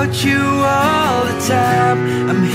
about you all the time. I'm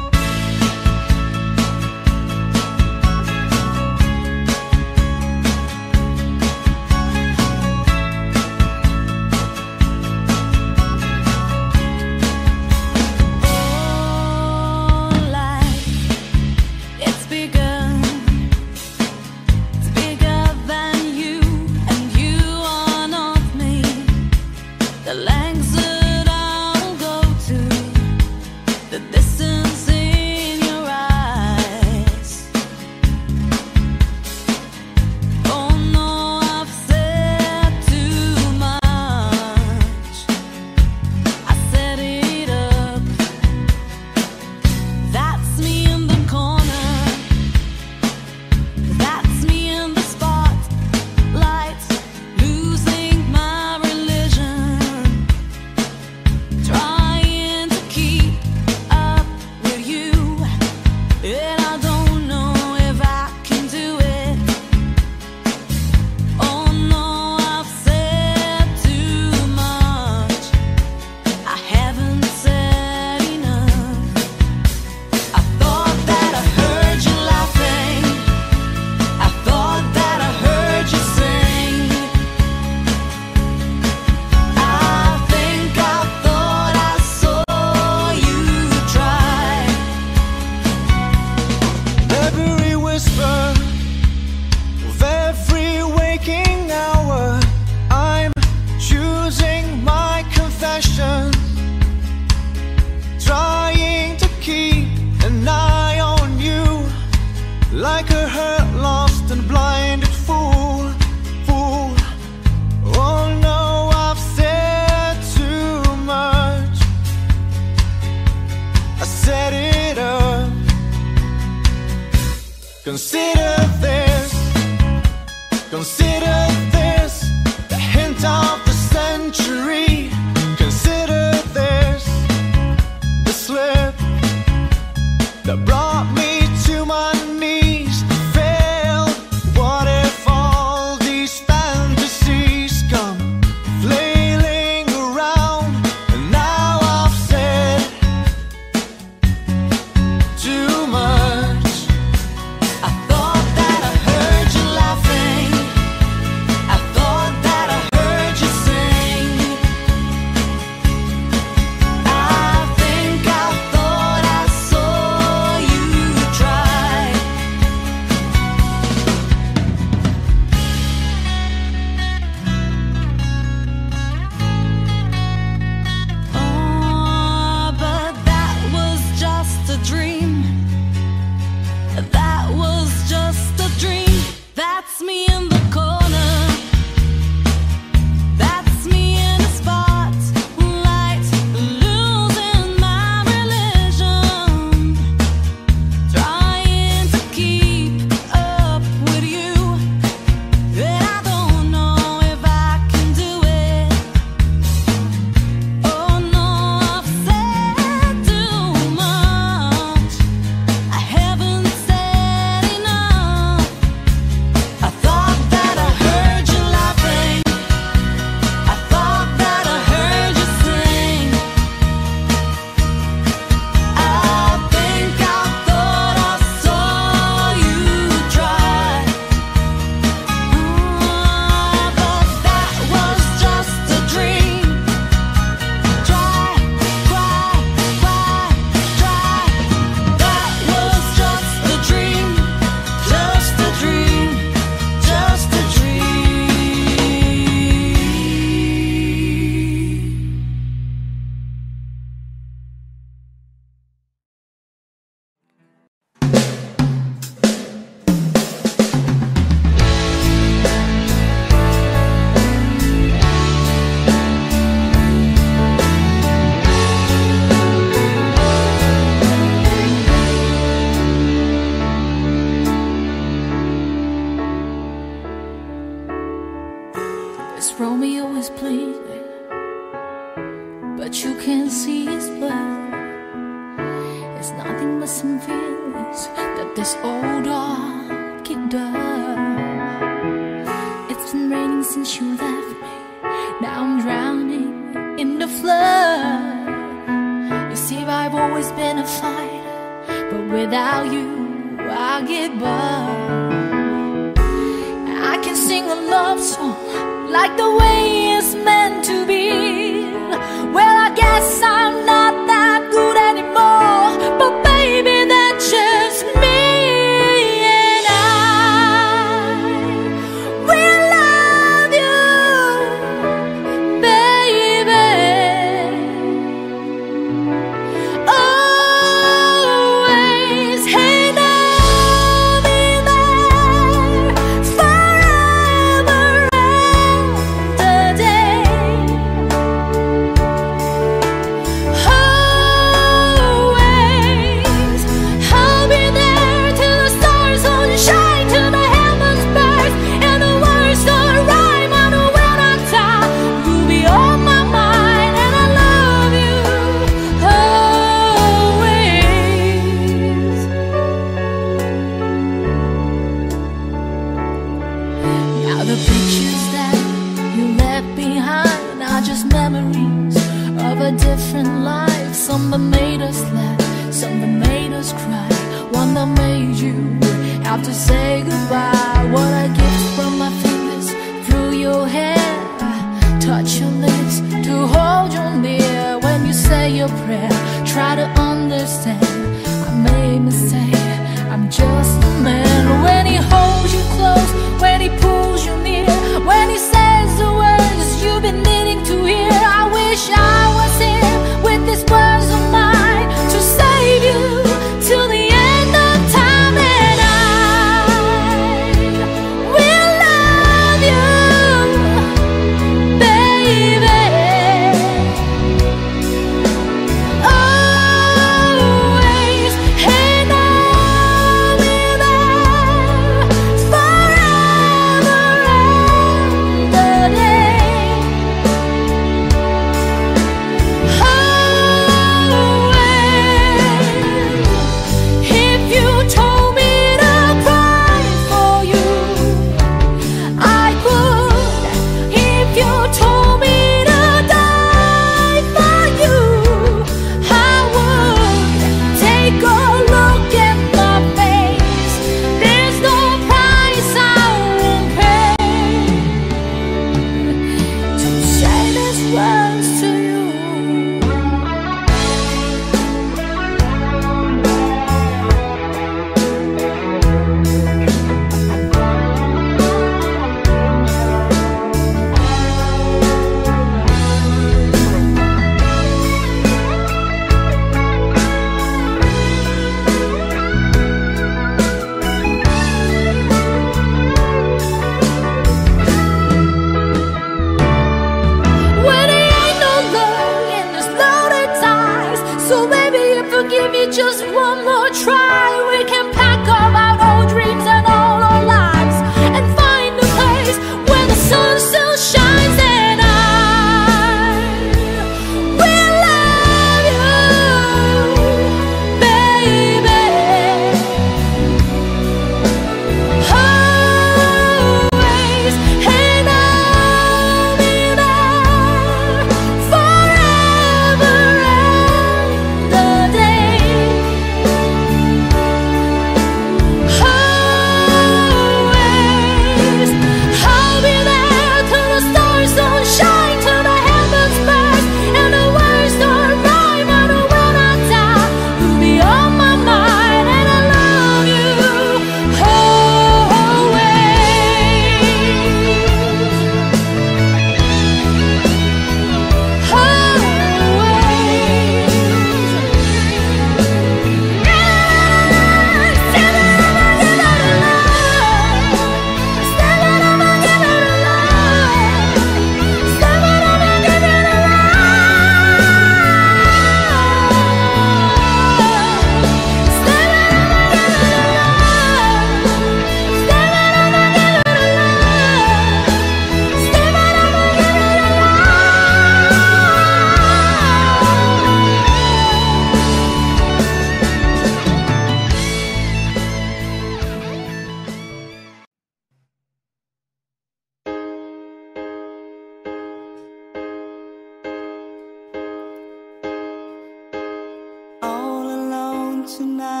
tonight.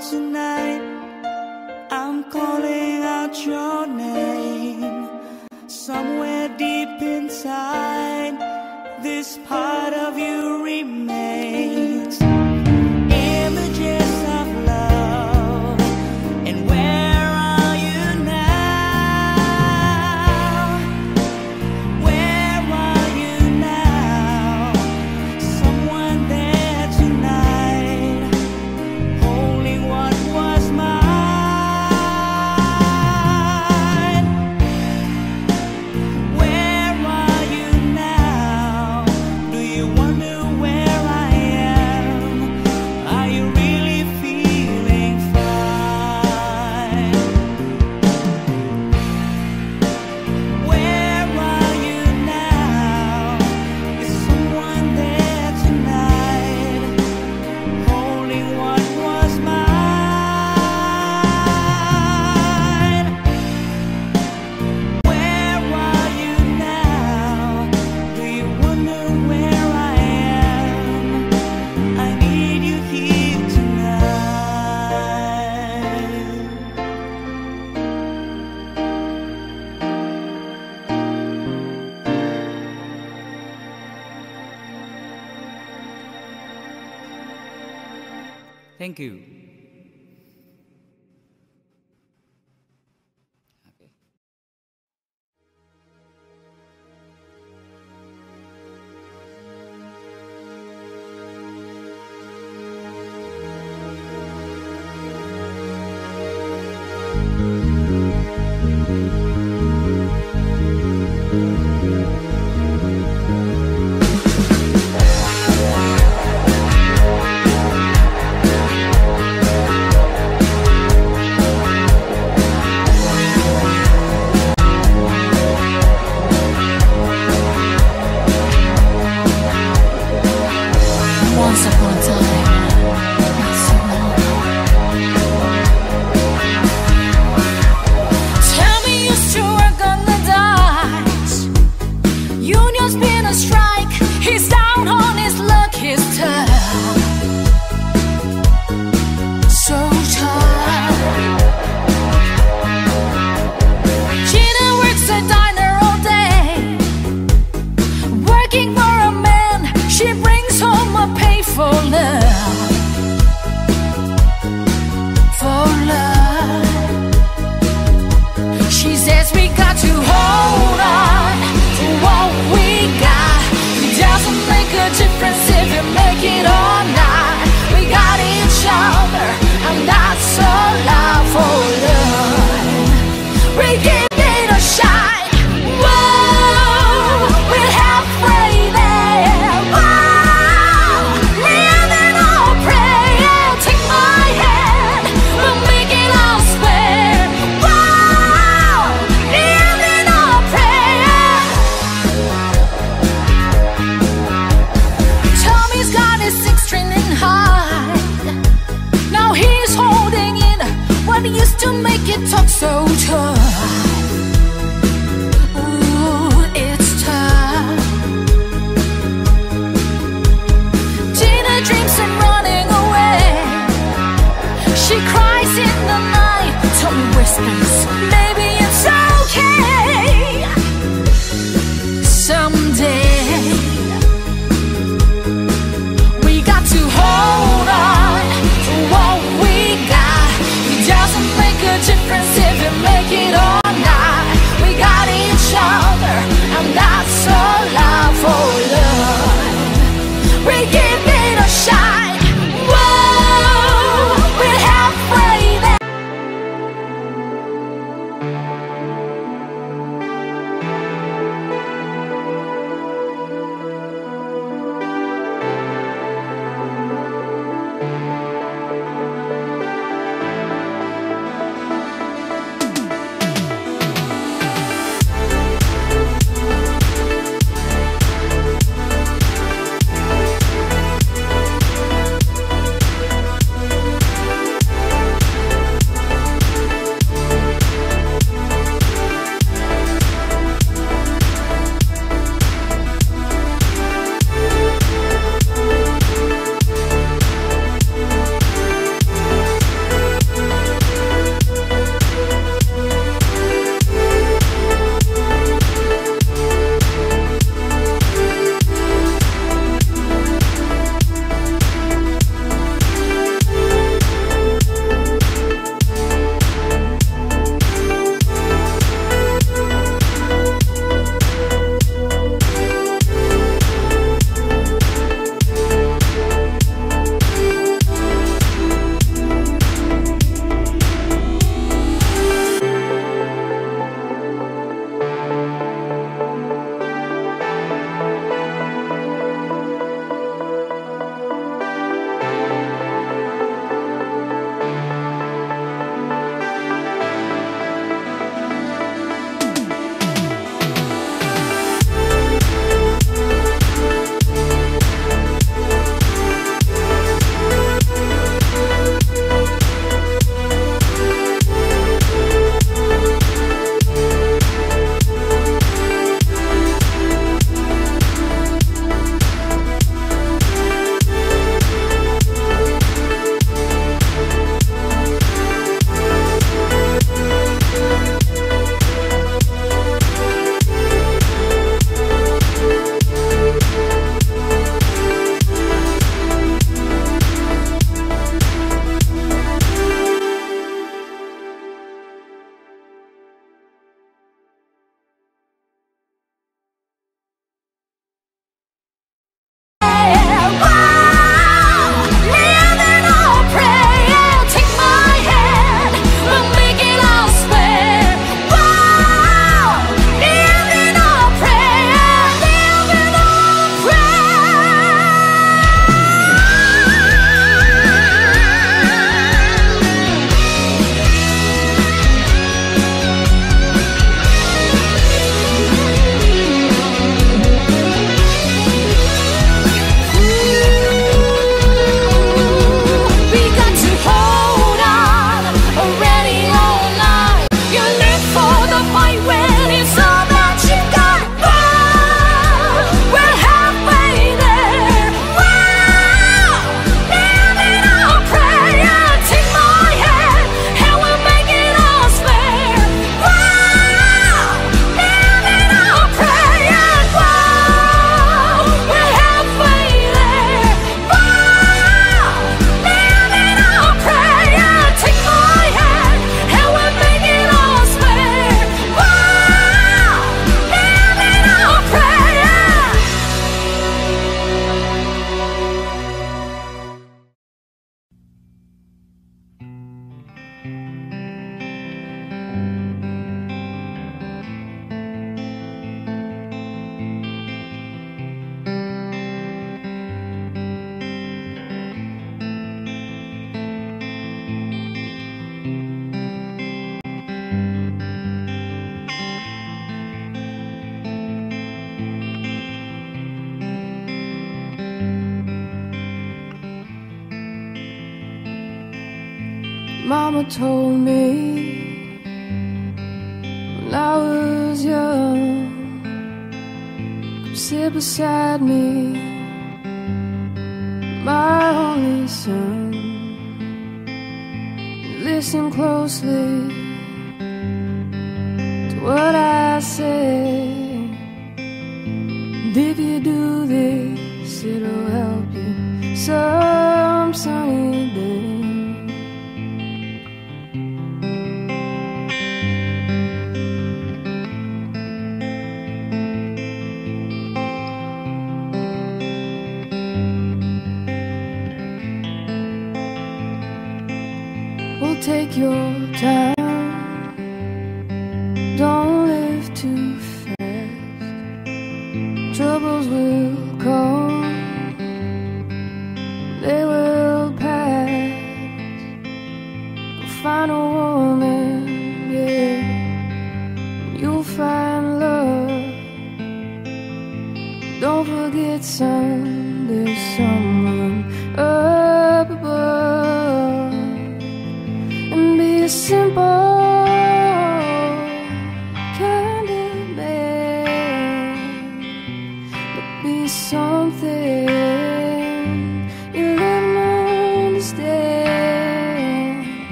tonight. I'm calling out your name. Somewhere deep inside, this part of you remains. Thank you.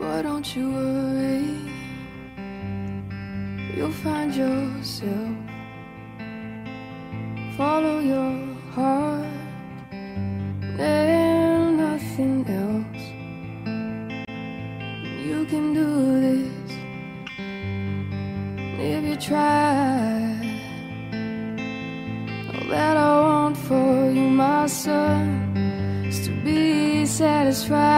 But don't you worry, you'll find yourself. Follow your heart and nothing else. You can do this if you try. All that I want for you, my son, is to be satisfied.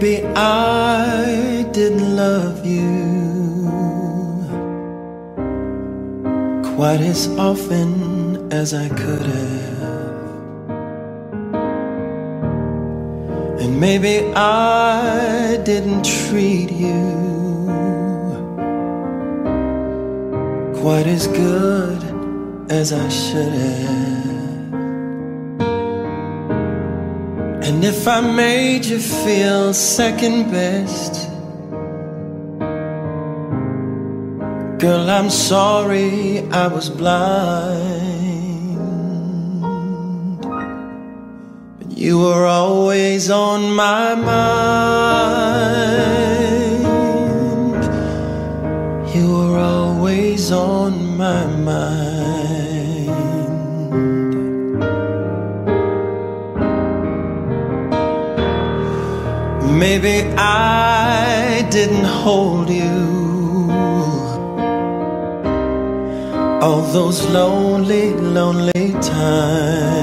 Maybe I didn't love you quite as often as I could have. And maybe I didn't treat you quite as good as I should have. And if I made you feel second best, girl, I'm sorry I was blind. But you were always on my mind. You were always on my mind. Maybe I didn't hold you all those lonely, lonely times.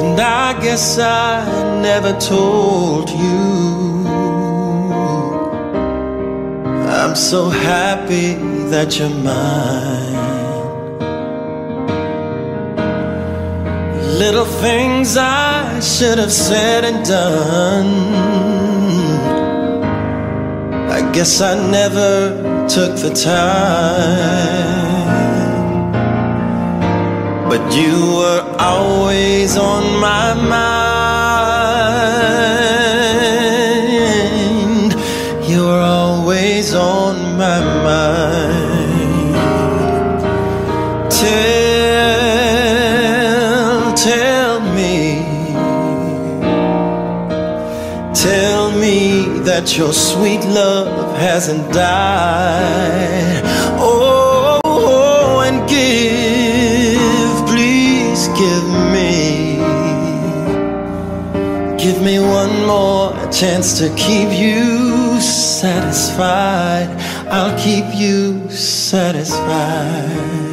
And I guess I never told you. I'm so happy that you're mine. Little things I should have said and done. I guess I never took the time. But you were always on my mind. You were always on my mind. Tell me that your sweet love hasn't died. Oh, oh, and give, please give me, give me one more chance to keep you satisfied. I'll keep you satisfied.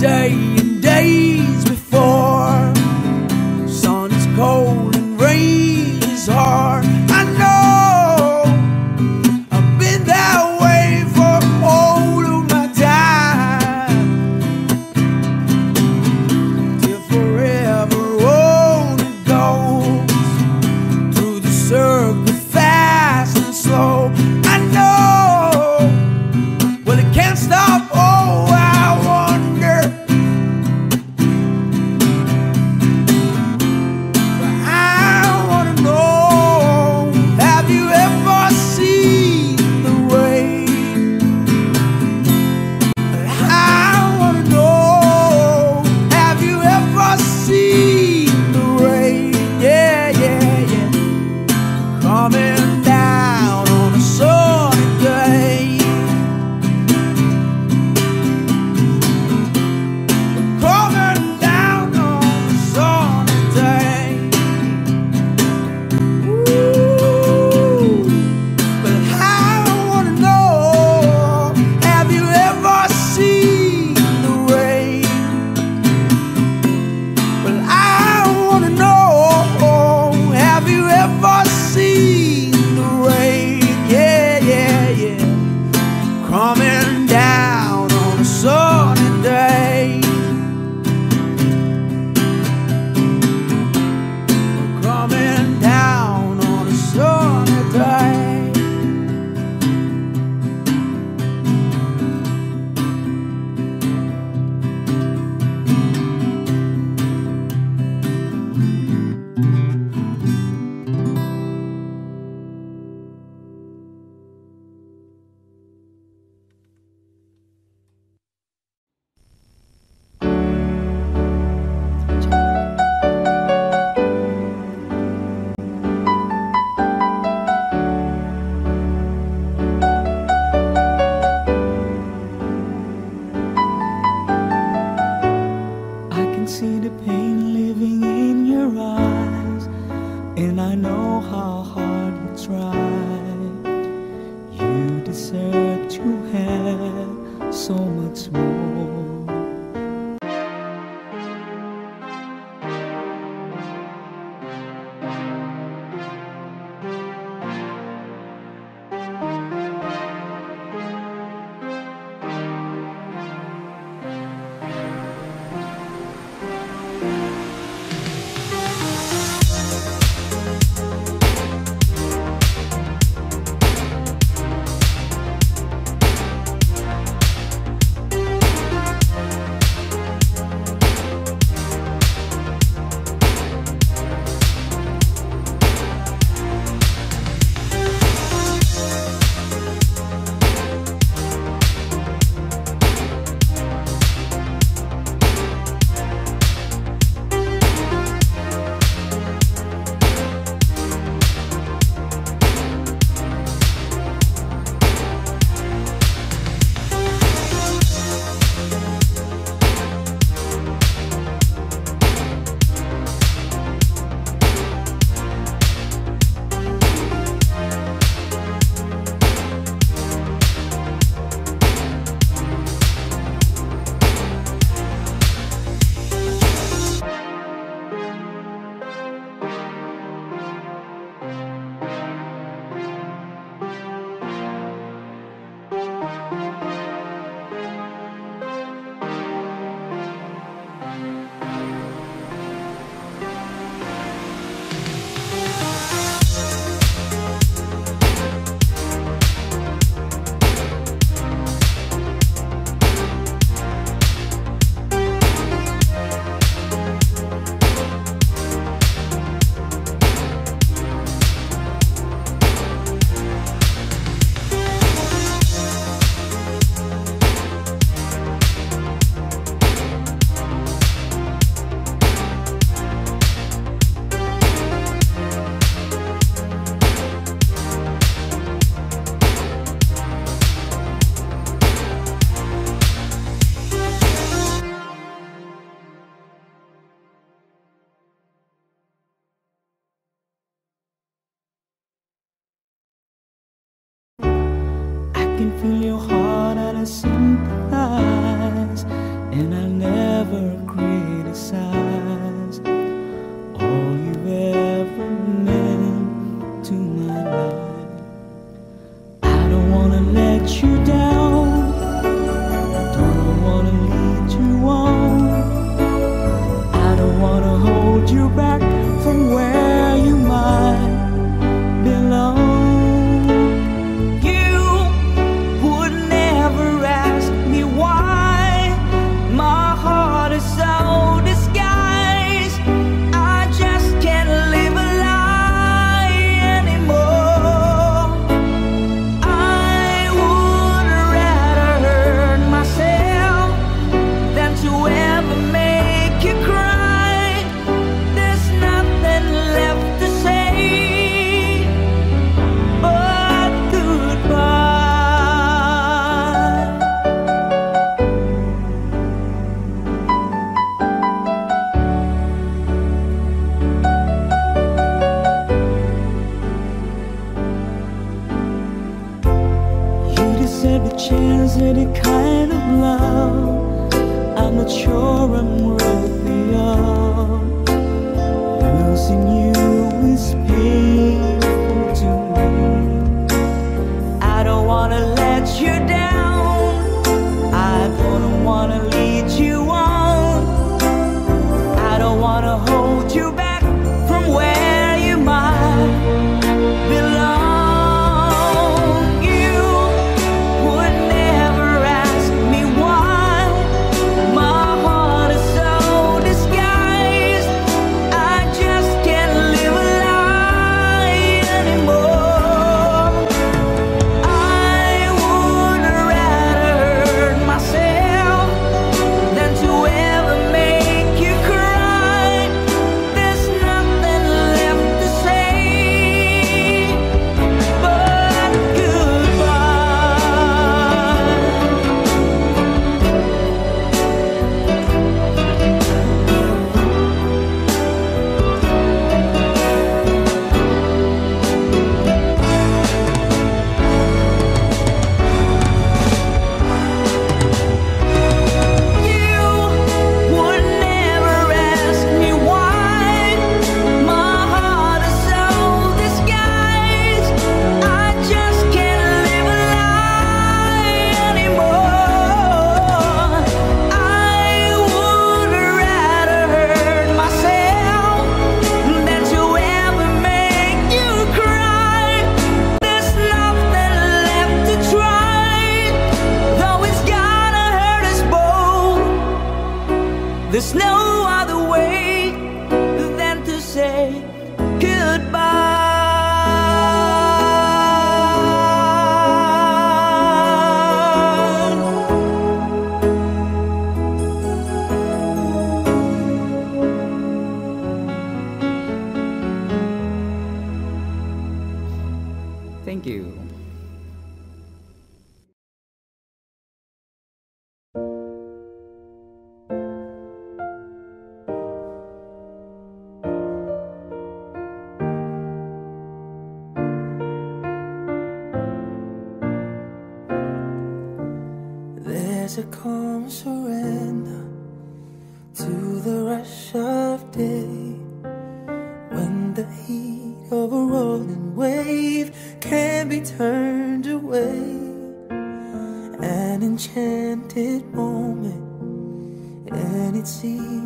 day and day.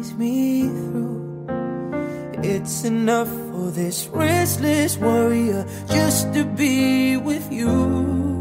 brings me through. It's enough for this restless warrior just to be with you.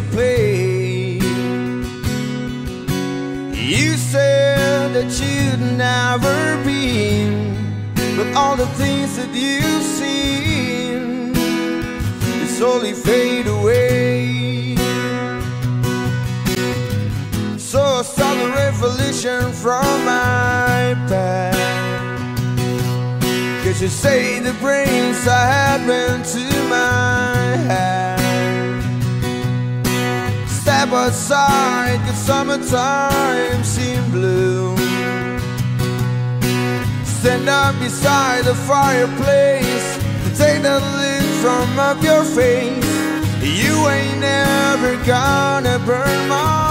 To play? You said that you'd never been, but all the things that you've seen, they slowly fade away. So I start a revolution from my past. Cause you say the brains I had went to my head. Step aside, cause summertime seem blue. Stand up beside the fireplace. Take that look from up your face. You ain't never gonna burn my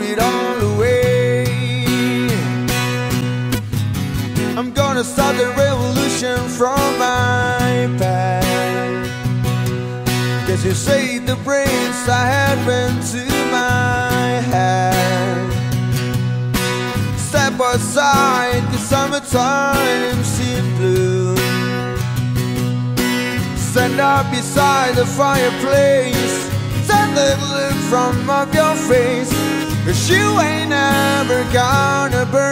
it all away. I'm gonna start the revolution from my past. Guess you say the brains I had went to my head. Step aside, the summertime seemed blue. Stand up beside the fireplace. Send the look from off your face. Cause you ain't never gonna burn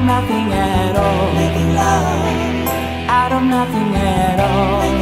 Out of nothing at all. Making love out of nothing at all.